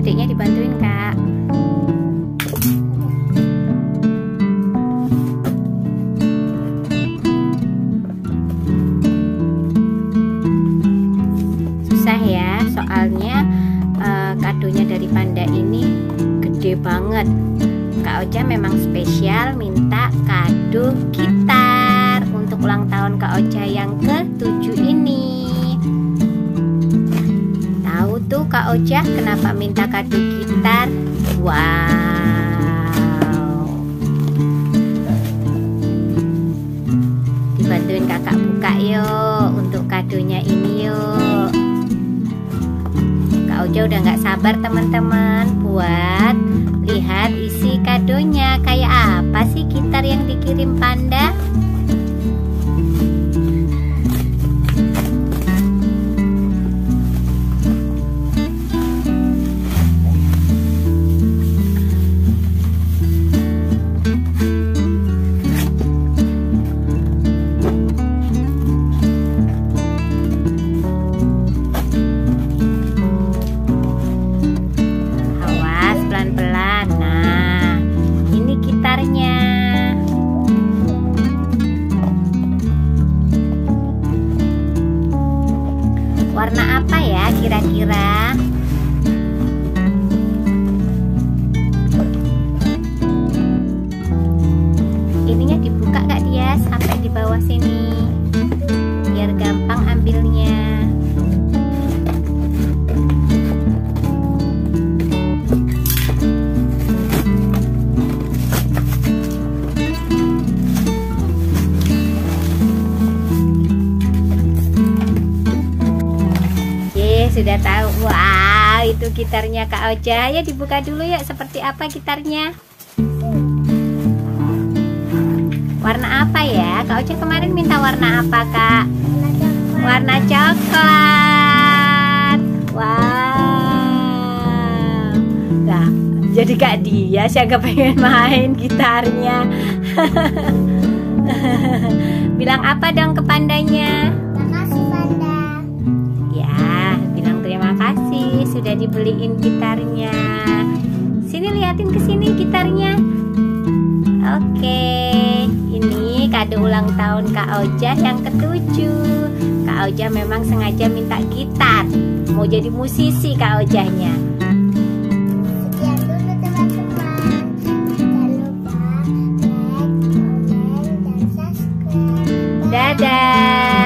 adiknya dibantuin kak. Susah ya soalnya uh, kadonya dari panda ini gede banget. Kak Oja memang spesial minta kado gitar untuk ulang tahun Kak Oja yang ke-7 ini. Kak Oja kenapa minta kado gitar? Wow. Dibantuin kakak buka yuk untuk kadonya ini yuk. Kak Oja udah nggak sabar teman-teman buat lihat isi kadonya kayak apa sih gitar yang dikirim Panda? Warna apa ya kira-kira? Ininya dibuka kak dia sampai di bawah sini Sudah tahu. Wow, itu gitarnya Kak Oja. Ya dibuka dulu ya seperti apa gitarnya. Warna apa ya? Kak Oja kemarin minta warna apa, Kak? Warna coklat. Wow. Lah, jadi Kak dia sih agak pengen main gitarnya. Bilang apa dong ke pandanya? Dibeliin gitarnya. Sini liatin ke sini gitarnya. Oke, ini kado ulang tahun Kak Oja yang ketujuh. Kak Oja memang sengaja minta gitar. Mau jadi musisi Kak Ojanya. Sekian dulu teman-teman. Jangan lupa like, comment, dan subscribe. Bye. Dadah.